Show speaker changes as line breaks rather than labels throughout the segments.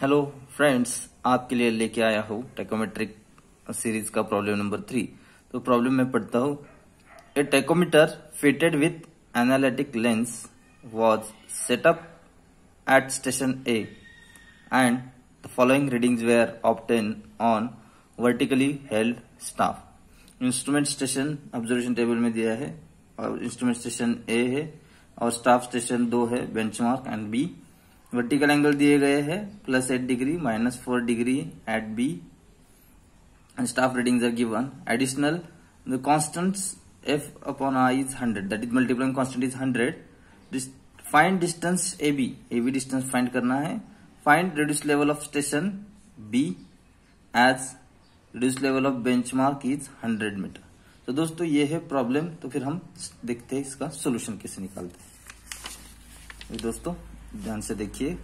Hello friends आपके लिए लेके आया हूँ टेकोमेट्रिक सीरीज़ का प्रॉब्लम नंबर थ्री तो प्रॉब्लम में पढ़ता हूँ। A tacheometer fitted with anallatic lens was set up at station A and the following readings were obtained on vertically held staff instrument station observation table में दिया है और instrument station ए है और स्टाफ स्टेशन दो है benchmark and B vertical angle दिए गए हैं plus eight degree minus four degree at B staff readings additional the constants f upon i is hundred that is multiplying constant is hundred find distance A B A B distance find करना है. Find reduce level of station B as reduce level of benchmark is hundred metre तो दोस्तों, ये है problem तो फिर हम देखते हैं इसका सोल्यूशन कैसे निकालते हैं। दोस्तों ध्यान से देखिए।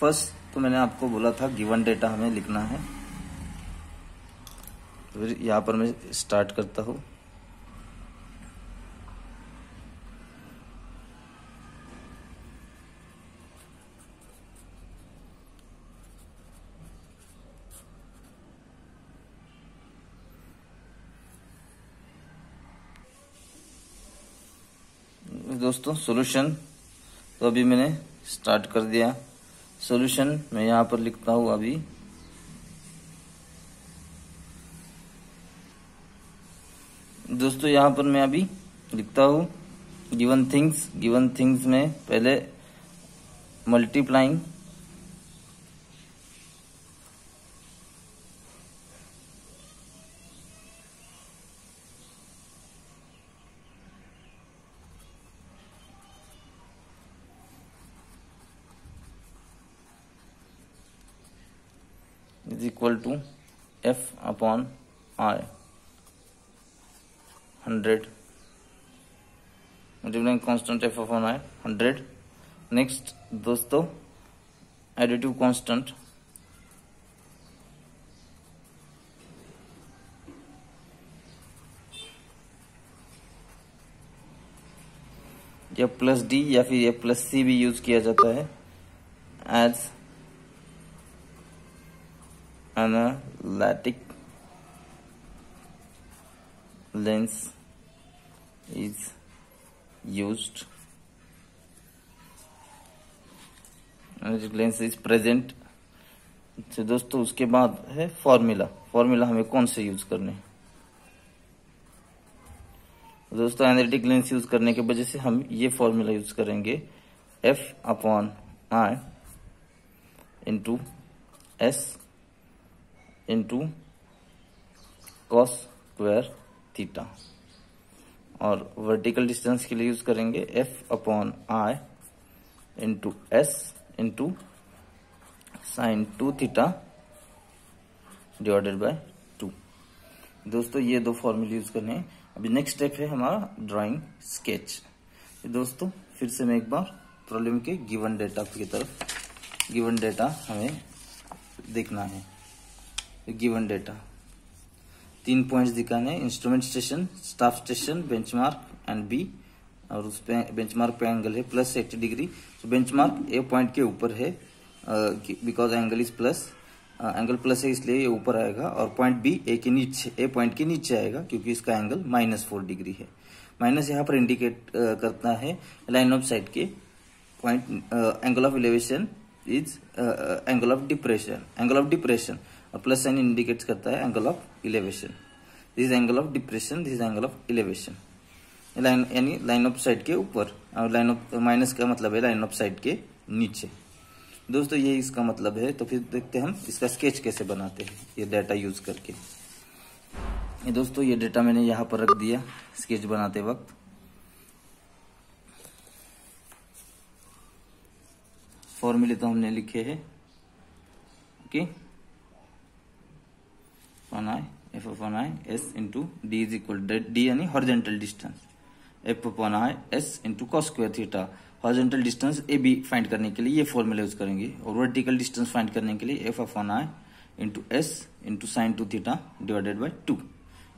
फ़र्स्ट तो मैंने आपको बोला था गिवन डेटा हमें लिखना है। फिर यहाँ पर मैं स्टार्ट करता हूँ। दोस्तों सॉल्यूशन तो अभी मैंने स्टार्ट कर दिया। सॉल्यूशन मैं यहाँ पर लिखता हूँ अभी। दोस्तों, यहाँ पर मैं अभी लिखता हूँ गिवन थिंग्स गिवन थिंग्स में पहले multiplying is equal to upon i hundred multiplying constant f upon i hundred next दोस्तों एडिटिव कॉन्स्टेंट या प्लस डी या फिर ये प्लस सी भी यूज़ किया जाता है as anallatic lens is used. Lens is present. तो दोस्तों, उसके बाद है फॉर्मूला फॉर्मूला हमें कौन से यूज़ करने दोस्तों एनालिटिक लेंस यूज़ करने की वजह से हम ये फॉर्मूला यूज़ करेंगे. F upon i into s into cos square theta और वर्टिकल डिस्टेंस के लिए यूज़ करेंगे f upon i into s into sin two theta divided by two दोस्तों, ये दो फॉर्मूले यूज़ करने हैं। अभी नेक्स्ट स्टेप है हमारा ड्राइंग स्केच दोस्तों, फिर से मैं एक बार प्रॉब्लम के गिवन डेटा की तरफ़ गिवन डेटा हमें देखना है। गिवन डेटा तीन पॉइंट्स दिखाने instrument station staff station benchmark and B और उस पे बेंचमार्क पे एंगल है प्लस एट्टी डिग्री तो बेंचमार्क ए पॉइंट के ऊपर है because angle is plus angle plus है इसलिए ये ऊपर आएगा। और पॉइंट बी ए के नीचे ए पॉइंट के नीचे आएगा, क्योंकि इसका एंगल माइनस फोर डिग्री है। माइनस यहाँ पर इंडिकेट करता है लाइन ऑफ़ साइड के। Point angle of elevation is angle of depression angle of depression और प्लस साइन इंडिकेट करता है angle of elevation this angle of depression this angle of elevation line यानी line of sight के ऊपर, और line of minus का मतलब है लाइन ऑफ़ साइड के नीचे। दोस्तों, ये इसका मतलब है तो फिर देखते हैं हम इसका स्केच कैसे बनाते हैं, ये डाटा यूज़ करके। ये दोस्तों, ये डेटा मैंने यहाँ पर रख दिया स्केच बनाते वक्त। फॉर्मूले तो हमने लिखे हैं। Okay okay? Upon i, s into d is equal to d यानी horizontal distance f upon i, s into cos square theta. Horizontal distance A B find करने के लिए ये फॉर्मूला यूज़ करेंगे। और वर्टिकल डिस्टेंस फाइंड करने के लिए f upon i into s into sin two theta divided by two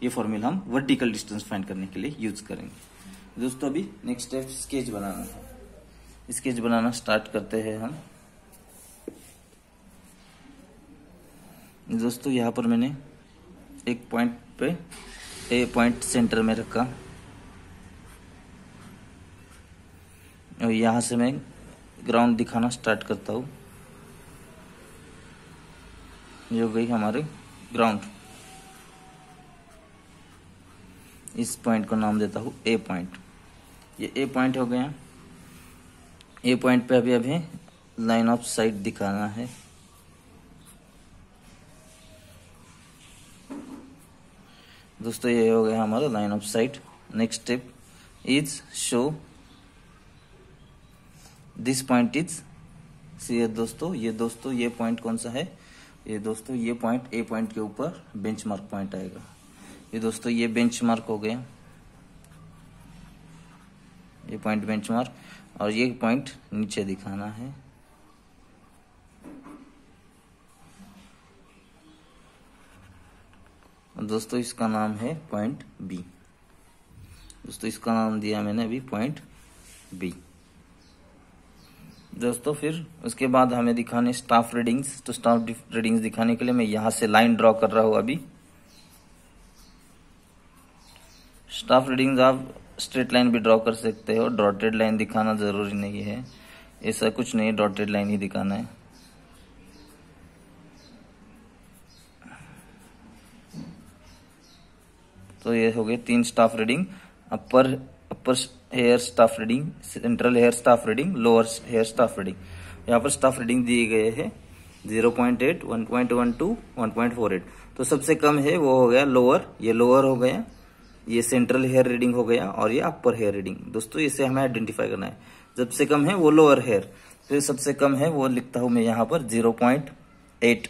ये फॉर्मूला हम वर्टिकल डिस्टेंस फाइंड करने के लिए यूज़ करेंगे। दोस्तों, अभी नेक्स्ट स्टेप स्केच बनाना है स्केच बनाना स्टार्ट करते हैं हम। दोस्तों, यहाँ पर मैंने एक पॉइंट पे, ए पॉइंट सेंटर में रखा। और यहाँ से मैं ग्राउंड दिखाना स्टार्ट करता हूँ। ये हो गई हमारे ग्राउंड इस पॉइंट को नाम देता हूँ ए पॉइंट ये ए पॉइंट हो गया। ए पॉइंट पे अभी अभी लाइन ऑफ़ साइट दिखाना है। दोस्तों, ये हो गया हमारा line of sight next step is show this point is C दोस्तों, ये दोस्तों, ये पॉइंट कौन सा है? ये दोस्तों, ये पॉइंट ए पॉइंट के ऊपर बेंचमार्क पॉइंट आएगा। ये दोस्तों, ये बेंचमार्क हो गया। ये पॉइंट बेंचमार्क और ये पॉइंट नीचे दिखाना है। दोस्तों, इसका नाम है पॉइंट बी दोस्तों, इसका नाम दिया मैंने अभी पॉइंट बी दोस्तों, फिर उसके बाद हमें दिखाने स्टाफ रीडिंग्स तो स्टाफ रीडिंग्स दिखाने के लिए मैं यहाँ से लाइन ड्रॉ कर रहा हूँ अभी। स्टाफ रीडिंग्स आप स्ट्रेट लाइन भी ड्रॉ कर सकते हो। डॉटेड लाइन दिखाना ज़रूरी नहीं है। ऐसा कुछ नहीं डॉटेड लाइन ही दिखाना है। तो ये हो गए तीन staff reading upper upper hair staff reading central hair staff reading lower hair staff reading यहाँ पर स्टाफ रीडिंग दिए गए हैं zero point eight one point one two one point four eight तो सबसे कम है वो हो गया लोअर ये लोअर हो गया, ये सेंट्रल हेयर रीडिंग हो गया और ये अपर हेयर रीडिंग दोस्तों, इसे हमें आइडेंटिफाई करना है। सबसे कम है वो लोअर हेयर फिर सबसे कम है वो लिखता हूँ मैं यहाँ पर ज़ीरो पॉइंट एट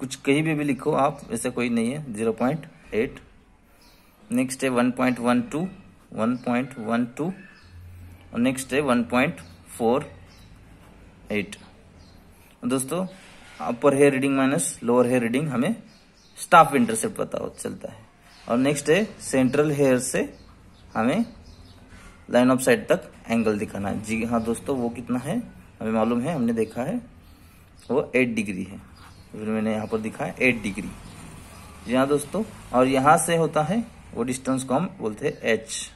कुछ कहीं भी भी लिखो आप, ऐसे कोई नहीं है ज़ीरो पॉइंट एट नेक्स्ट है one point one two one point one two और नेक्स्ट है वन पॉइंट फोर एट दोस्तों upper hair reading minus lower hair reading हमें स्टाफ इंटरसेप्ट पता चलता है। और नेक्स्ट है सेंट्रल हेयर से हमें लाइन ऑफ़ साइड तक एंगल दिखाना है। जी हाँ दोस्तों, वो कितना है? हमें मालूम है, हमने देखा है, वो एट डिग्री है। फिर मैंने यहाँ पर दिखा है एट डिग्री जी हाँ दोस्तों, और यहाँ से होता है वो डिस्टेंस को हम बोलते हैं एच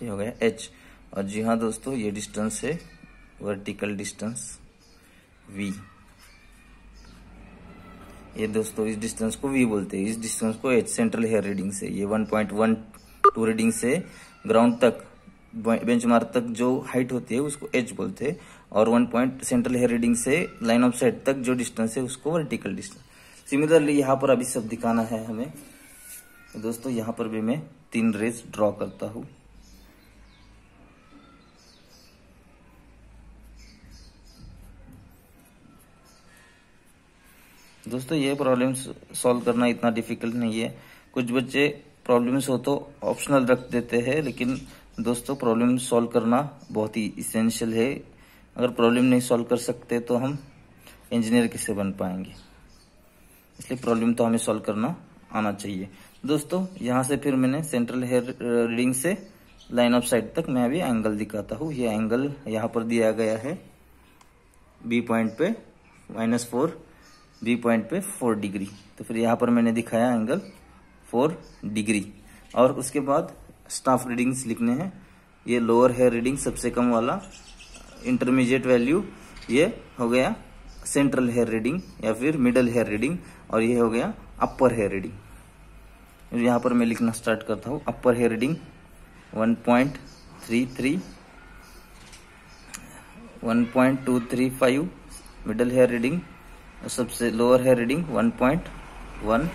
ये हो गया एच और जी हाँ दोस्तों, ये डिस्टेंस है वर्टिकल डिस्टेंस वी ये दोस्तों, इस डिस्टेंस को वी बोलते हैं। इस डिस्टेंस को एच सेंट्रल हेयर रीडिंग से, ये 1.12 रीडिंग से ग्राउंड तक बेंचमार्क तक जो हाइट होती है, उसको एच बोलते हैं। और one point central hair reading से लाइन ऑफ़ साइड तक जो डिस्टेंस है, उसको वर्टिकल डिस्टेंस सिमिलरली यहाँ पर अभी सब दिखाना है हमें। दोस्तों, यहाँ पर भी मैं तीन रेस ड्रॉ करता हूँ। दोस्तों, ये प्रॉब्लम सॉल्व करना इतना डिफ़िकल्ट नहीं है। कुछ बच्चे प्रॉब्लम्स हो तो ऑप्शनल रख देते हैं, लेकिन दोस्तों प्रॉब्लम सॉल्व करना बहुत ही इसेंशियल है। अगर प्रॉब्लम नहीं सॉल्व कर सकते तो हम इंजीनियर किससे बन पाएँगे? इसलिए प्रॉब्लम तो हमें सॉल्व करना आना चाहिए। दोस्तों, यहाँ से फिर मैंने सेंट्रल हेयर रीडिंग से लाइन ऑफ़ साइड तक मैं अभी एंगल दिखाता हूँ। ये एंगल यहाँ पर दिया गया है बी पॉइंट पे माइनस फोर बी पॉइंट पे फोर डिग्री तो फिर यहाँ पर मैंने दिखाया एंगल फोर डिग्री और उसके बाद स्टाफ रीडिंग्स लिखने हैं। ये लोअर हेयर रीडिंग सबसे कम वाला इंटरमीडिएट वैल्यू ये हो गया सेंट्रल हेयर रीडिंग या फिर मिडल हेयर रीडिंग और ये हो गया अपर हेयर रीडिंग यहाँ पर मैं लिखना स्टार्ट करता हूँ. Upper hair reading one point three three one point two three five middle hair reading सबसे lower hair reading one point one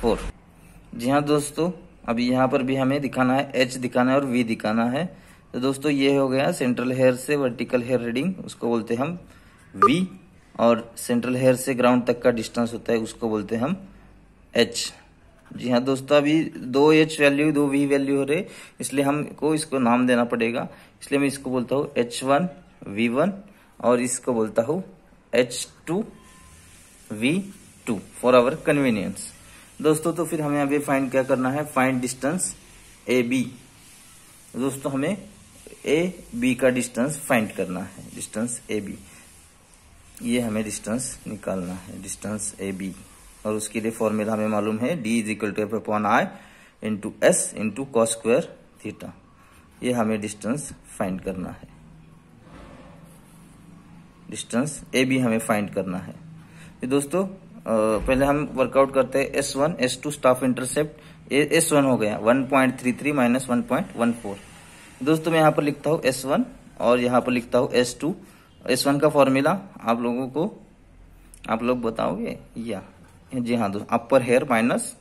four जी हाँ दोस्तों, अभी यहाँ पर भी हमें दिखाना है एच दिखाना है और वी दिखाना है. तो दोस्तों, ये हो गया सेंट्रल हेयर से वर्टिकल हेयर रीडिंग उसको बोलते हैं हम वी और सेंट्रल हेयर से ग्राउंड तक का डिस्टेंस होता है, उसको बोलते हैं हम एच जी हाँ दोस्तों, अभी दो एच वैल्यू दो वी वैल्यू हो रहे, इसलिए हमको इसको नाम देना पड़ेगा। इसलिए मैं इसको बोलता हूँ एच वन वी वन और इसको बोलता हूँ H two V two for our convenience दोस्तों तो फिर हमें अभी फाइंड क्या करना है? फाइंड डिस्टेंस ए बी दोस्तों, हमें ए बी का डिस्टेंस फाइंड करना है। डिस्टेंस ए बी ये हमें डिस्टेंस निकालना है। डिस्टेंस ए बी और उसके लिए फॉर्मूला हमें मालूम है। D is equal to F upon I into S into cos square theta ये हमें डिस्टेंस फाइंड करना है। डिस्टेंस ए बी हमें फाइंड करना है। तो दोस्तों पहले हम वर्कआउट करते हैं। S one S two staff intercept S one हो गया। One point three three minus one point one four दोस्तों, मैं यहाँ पर लिखता हूँ एस वन और यहाँ पर लिखता हूँ एस टू एस वन का फॉर्मूला आप लोगों को, आप लोग बताओगे? या, जी हाँ दोस्तों upper hair minus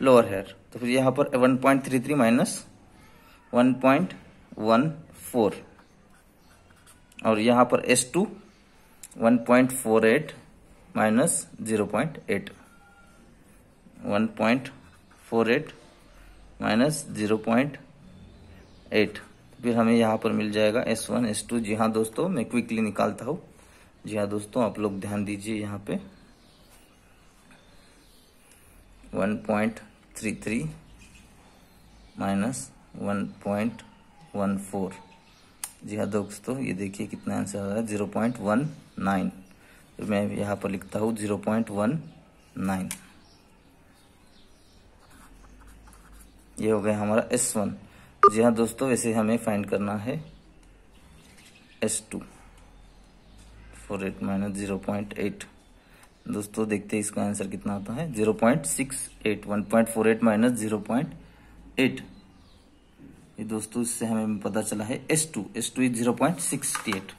lower hair तो फिर यहाँ पर one point three three minus one point one four और यहाँ पर S two one point four eight minus zero point eight one point four eight minus zero point eight फिर हमें यहाँ पर मिल जाएगा एस वन एस टू जी हाँ दोस्तों, मैं क्विकली निकालता हूँ। जी हाँ दोस्तों, आप लोग ध्यान दीजिए यहाँ पे। One point three three minus one point one four जी हाँ दोस्तों, ये देखिए कितना आंसर आ रहा है। ज़ीरो पॉइंट वन नाइन तो मैं यहाँ पर लिखता हूँ ज़ीरो पॉइंट वन नाइन ये हो गया हमारा एस वन जी हाँ दोस्तों, वैसे हमें फाइंड करना है S two four eight minus zero point eight दोस्तों, देखते हैं इसका आंसर कितना आता है। Zero point six eight one point four eight minus zero point eight ये दोस्तों, इससे हमें पता चला है S two S two is zero point sixty eight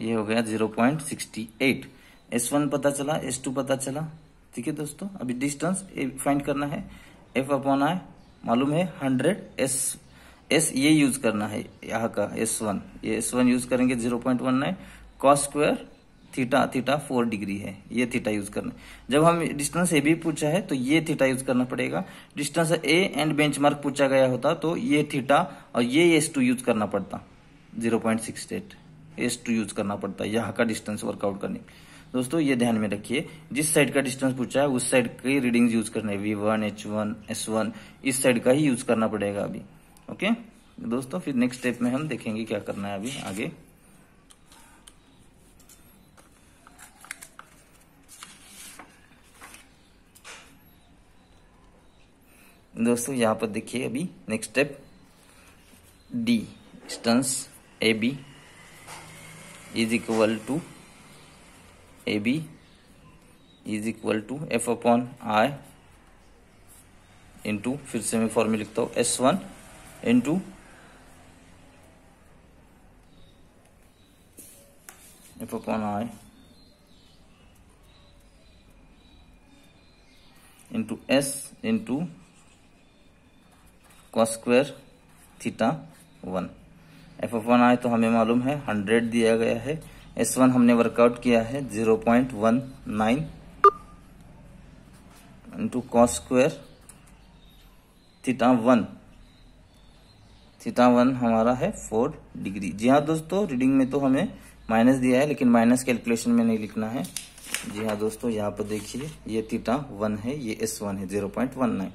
ये हो गया zero point sixty eight S one पता चला एस टू पता चला। ठीक है दोस्तों, अभी डिस्टेंस फाइंड करना है। एफ़ अपॉन आई मालूम है हंड्रेड एस एस ये यूज़ करना है, यहाँ का एस वन ये एस वन यूज़ करेंगे zero point one nine cos square theta theta four degree है, ये थीटा यूज़ करना जब हम डिस्टेंस ए भी पूछा है तो ये थीटा यूज़ करना पड़ेगा. डिस्टेंस ए एंड बेंचमार्क पूछा गया होता तो ये थीटा और ये एस टू यूज़ करना पड़ता zero point six eight S two use करना पड़ता है यहाँ का डिस्टेंस वर्कआउट करने. दोस्तों, ये ध्यान में रखिए, जिस साइड का डिस्टेंस पूछा है, उस साइड की रीडिंग यूज़ करने V one H one S one इस साइड का ही यूज़ करना पड़ेगा अभी। ओके दोस्तों, फिर नेक्स्ट स्टेप में हम देखेंगे क्या करना है अभी आगे। दोस्तों, यहाँ पर देखिए अभी next step D distance A B is equal to A B is equal to F upon I into फिर से मैं फॉर्मूला लिखता हूँ S one into F upon I into S into cos square theta one F one आए तो हमें मालूम है हंड्रेड दिया गया है। एस वन हमने वर्कआउट किया है zero point one nine into cos square theta one theta one हमारा है फोर डिग्री जी हाँ दोस्तों रीडिंग में तो हमें माइनस दिया है, लेकिन माइनस कैलकुलेशन में नहीं लिखना है। जी हाँ दोस्तों, यहाँ पर देखिए, ये थीटा वन है, ये एस वन है zero point one nine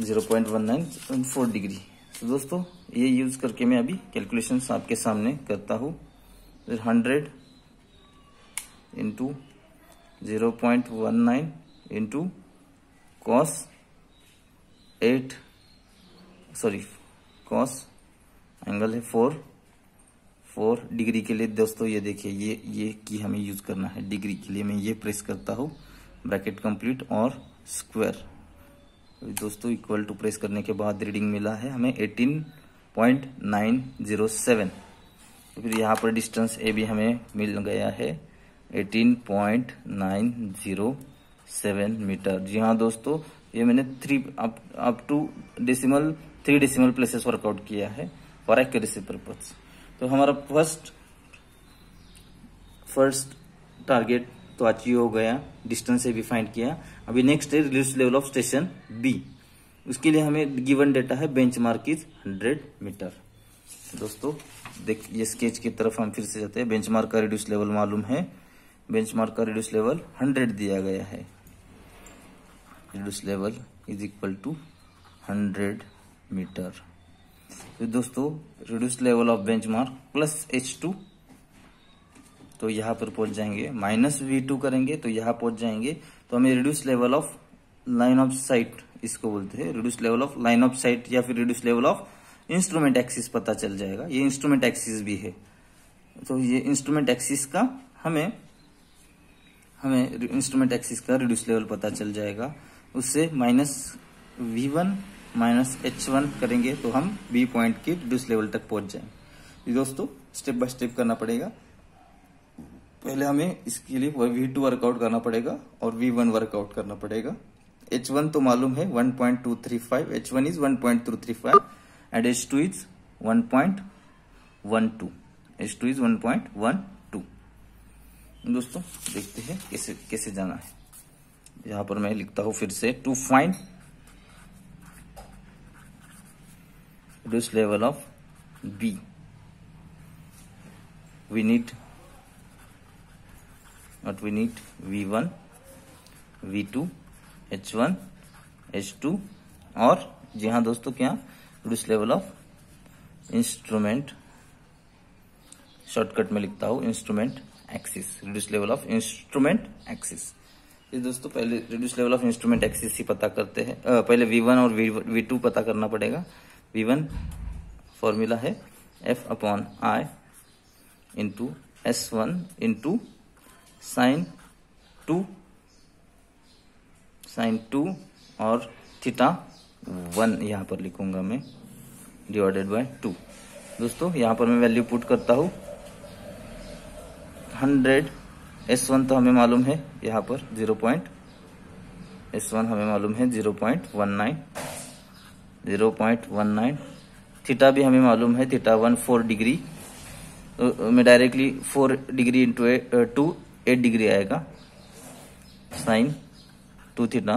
zero point one nine four degree तो दोस्तों, ये यूज़ करके मैं अभी कैलकुलेशन आपके सामने करता हूँ। फिर hundred into zero point one nine into cos eight sorry cos angle है फोर फोर डिग्री के लिए। दोस्तों, ये देखिए, ये ये की हमें यूज़ करना है। डिग्री के लिए मैं ये प्रेस करता हूँ ब्रैकेट कंप्लीट और स्क्वायर दोस्तों इक्वल टू प्रेस करने के बाद रीडिंग मिला है हमें 18.907 तो फिर यहाँ पर डिस्टेंस ए भी हमें मिल गया है 18.907 मीटर। जी हाँ दोस्तों, ये मैंने three up up to decimal three decimal places work out किया है फॉर एक्यूरेसी पर्पज तो हमारा फ़र्स्ट फ़र्स्ट टारगेट तो अचीव हो गया डिस्टेंस से भी फाइंड किया। अभी नेक्स्ट है reduce level of station B उसके लिए हमें गिवन डेटा है bench mark is hundred metre दोस्तों, देख, ये स्केच की तरफ़ हम फिर से जाते हैं। बेंच मार्क का रिड्यूस लेवल मालूम है। बेंच मार्क का रिड्यूस लेवल हंड्रेड दिया गया है। Reduce level is equal to hundred metre तो दोस्तों reduce level of bench mark plus H two तो यहाँ पर पहुँच जाएँगे। माइनस वी टू करेंगे तो यहाँ पहुँच जाएँगे। तो हमें reduce level of line of sight इसको बोलते हैं। Reduce level of line of sight या फिर reduce level of instrument axis पता चल जाएगा। ये इंस्ट्रूमेंट एक्सिस भी है। तो ये इंस्ट्रूमेंट एक्सिस का हमें हमें इंस्ट्रूमेंट एक्सिस का रिड्यूस लेवल पता चल जाएगा। उससे minus V one minus H one करेंगे तो हम बी पॉइंट के रिड्यूस लेवल तक पहुँच जाएँगे दोस्तों स्टेप बाय स्टेप करना पड़ेगा। पहले हमें इसके लिए वी टू वर्कआउट करना पड़ेगा और वी वन वर्कआउट करना पड़ेगा। एच वन तो मालूम है one point two three five H one is one point two three five and H two is one point one two H two is one point one two दोस्तों, देखते हैं कैसे कैसे जाना है। यहाँ पर मैं लिखता हूँ फिर से to find this level of B. We need what we need V1, V2, H1, H2 और जी हाँ दोस्तों क्या? Reduce level of instrument shortcut में लिखता हूँ instrument axis reduce level of instrument axis ये दोस्तों पहले reduce level of instrument axis ही पता करते हैं। पहले V1 और V2 पता करना पड़ेगा। वी वन फॉर्मूला है F upon I into S one into sine two sine two और थीटा वन यहाँ पर लिखूँगा मैं डिवाइडेड बाय टू दोस्तों, यहाँ पर मैं वैल्यू पुट करता हूँ। हंड्रेड एस वन तो हमें मालूम है यहाँ पर ज़ीरो पॉइंट एस वन हमें मालूम है zero point one nine zero point one nine theta भी हमें मालूम है, थीटा वन फोर डिग्री तो मैं directly four degree into two eight degree आएगा। साइन टू थीटा,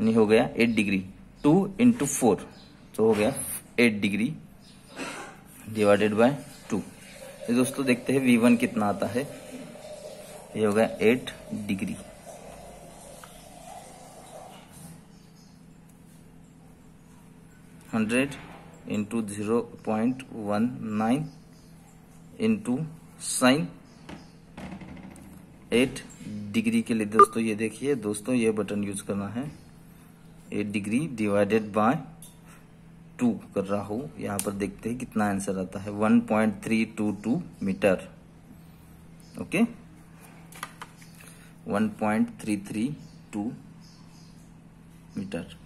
यानी हो गया eight degree. Two into four तो हो गया eight degree divided by two. दोस्तों देखते हैं वी वन कितना आता है। ये हो गया eight degree. Hundred into zero point one nine into sine eight degree के लिए दोस्तों ये देखिए, दोस्तों ये बटन यूज़ करना है। Eight degree divided by two कर रहा हूँ। यहाँ पर देखते हैं कितना आंसर आता है। One point three two two metre. Okay? One point three three two metre.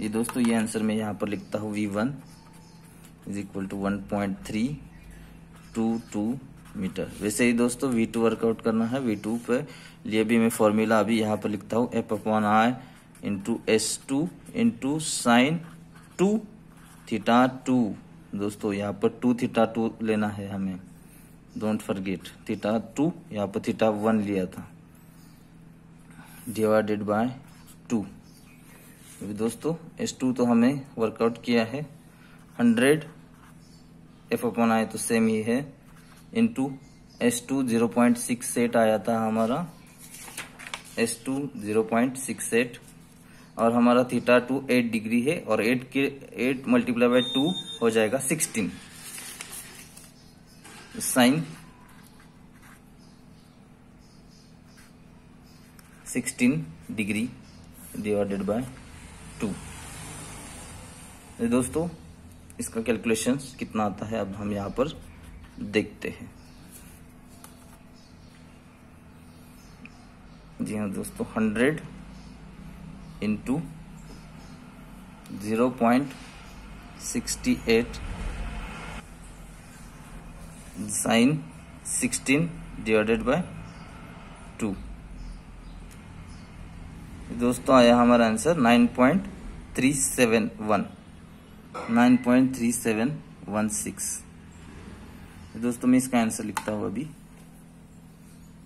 ये दोस्तों ये आंसर मैं यहाँ पर लिखता हूँ। V one is equal to one point three two two metre. वैसे ही दोस्तों वी टू वर्कआउट करना है वी टू पे। लिए भी मैं फॉर्मूला अभी यहाँ पर लिखता हूँ F upon I into S two into sine two theta two दोस्तों, यहाँ पर टू थीटा टू लेना है हमें। डोंट फॉरगेट थीटा टू यहाँ पर थीटा वन लिया था। डिवाइडेड बाय टू दोस्तों एस टू तो हमें वर्कआउट किया है। हंड्रेड एफ़ अपन आए तो सेम ही है। Into S two zero point six eight आया था हमारा। S two zero point six eight और हमारा थीटा टू एट डिग्री है और एट के एट मल्टीप्लाई बाय टू हो जाएगा sixteen sine sixteen degree divided by two दोस्तों, इसका कैलकुलेशन कितना आता है, अब हम यहाँ पर देखते हैं। जी हाँ दोस्तों hundred into zero point sixty eight sine sixteen divided by two दोस्तों, आया हमारा answer nine point three seven one nine point three seven one six दोस्तों, मैं इसका आंसर लिखता हूँ अभी।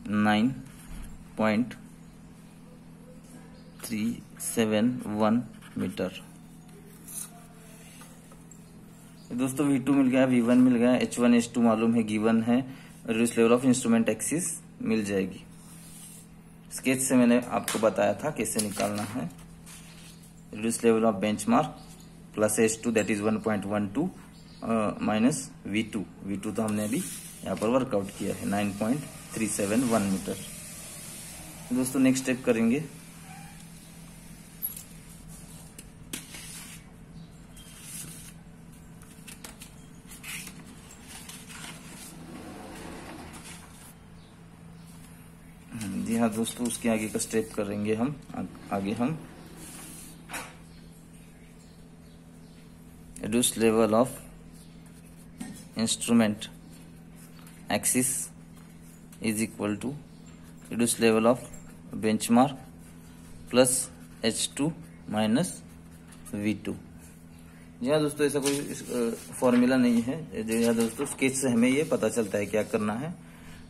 Nine point three seven one metre दोस्तों V2 मिल गया V1 मिल गया H1 H2 मालूम है गिवन है reduce level of instrument axis मिल जाएगी। स्केच से मैंने आपको बताया था कैसे निकालना है। Reduce level of benchmark plus H two that is one point one two minus V two V two तो हमने अभी यहाँ पर वर्कआउट किया है nine point three seven one metre दोस्तों नेक्स्ट स्टेप करेंगे। जी हाँ दोस्तों, उसके आगे का स्टेप करेंगे हम। आगे हम। Reduced level of instrument. Axis is equal to reduced level of benchmark plus H2 minus V2 जी हाँ दोस्तों ऐसा कोई फॉर्मूला नहीं है। जी हाँ दोस्तों स्केच से हमें ये पता चलता है क्या करना है।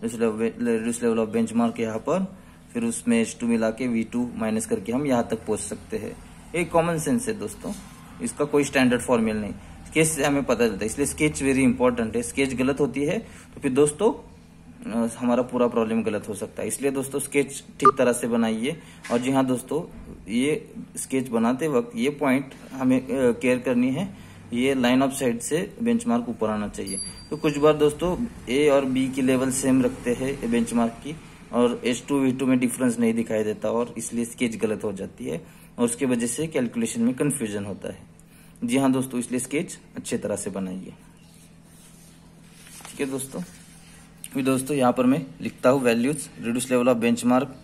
रिड्यूस लेवल ऑफ़ बेंचमार्क यहाँ पर, फिर उसमें एच टू मिला के वी टू माइनस करके हम यहाँ तक पहुँच सकते हैं। एक कॉमन सेंस है दोस्तों। इसका कोई स्टैंडर्ड फॉर्मूला नहीं। स्केच से हमें पता चलता है। इसलिए स्केच वेरी इंपॉर्टेंट है। स्केच गलत होती है तो फिर दोस्तों हमारा पूरा प्रॉब्लम गलत हो सकता है। इसलिए दोस्तों स्केच ठीक तरह से बनाइए। और जी हाँ दोस्तों, ये स्केच बनाते वक्त ये पॉइंट हमें केयर करनी है। ये लाइन ऑफ़ साइड से बेंचमार्क ऊपर आना चाहिए। तो कुछ बार दोस्तों ए और बी की लेवल सेम रखते हैं बेंचमार्क की। और एच टू वी टू में डिफरेंस नहीं दिखाई देता और इसलिए स्केच गलत हो जाती है। और उसकी वजह से कैलकुलेशन में कंफ्यूजन होता है। जी हाँ दोस्तों, इसलिए स्केच अच्छे तरह से बनाइए। ठीक है दोस्तों? दोस्तों, यहाँ पर मैं लिखता हूँ values reduce level of benchmark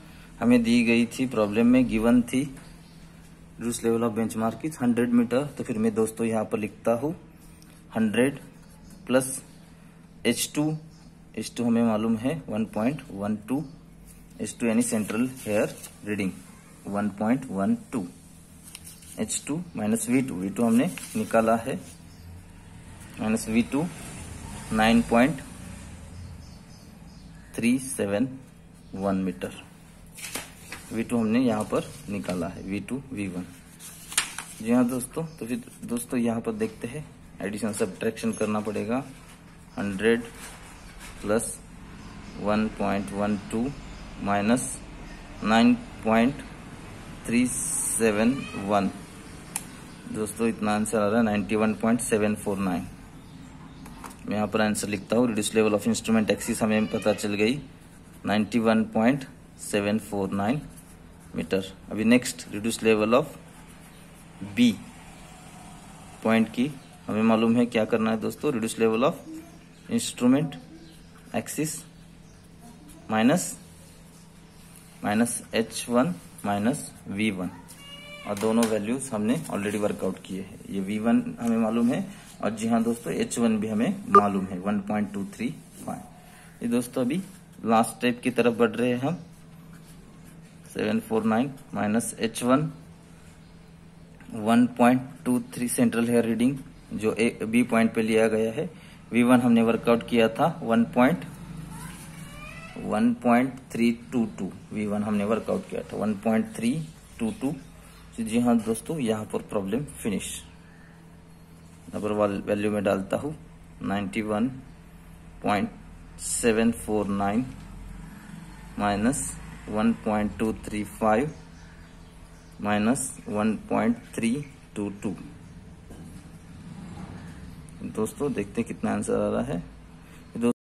हमें दी गई थी प्रॉब्लम में गिवन थी। Reduce level of benchmark is hundred metre तो फिर मैं दोस्तों यहाँ पर लिखता हूँ hundred plus H two H two हमें मालूम है one point one two H two यानी central hair reading one point one two H two minus V two V two हमने निकाला है। Minus V two nine point three seven one metre V two हमने यहाँ पर निकाला है। V two V one जी हाँ दोस्तों तो फिर दोस्तों यहाँ पर देखते हैं। एडिशन सब्ट्रैक्शन करना पड़ेगा। Hundred plus one point one two minus nine point three seven one दोस्तों, इतना आंसर आ रहा है ninety one point seven four nine मैं यहाँ पर आंसर लिखता हूँ। Reduce level of instrument axis हमें पता चल गई। Ninety one point seven four nine meter अभी next reduce level of B point की हमें मालूम है क्या करना है दोस्तों। Reduce level of instrument axis minus minus H one minus V one और दोनों वैल्यूज़ हमने ऑलरेडी वर्कआउट किए हैं। ये वी वन हमें मालूम है और जी हाँ दोस्तों एच वन भी हमें मालूम है one point two three five ये दोस्तों अभी लास्ट स्टेप की तरफ़ बढ़ रहे हैं हम। Seven four nine minus H one one point two three central hair reading जो ए बी पॉइंट पे लिया गया है। वी वन हमने वर्कआउट किया था one point one point three two two V one हमने वर्कआउट किया था one point three two two जी हाँ दोस्तों, यहाँ पर प्रॉब्लम फिनिश नंबर वैल्यू में डालता हूँ ninety one point seven four nine minus one point two three five minus one point three two two दोस्तों, देखते कितना आंसर आ रहा है।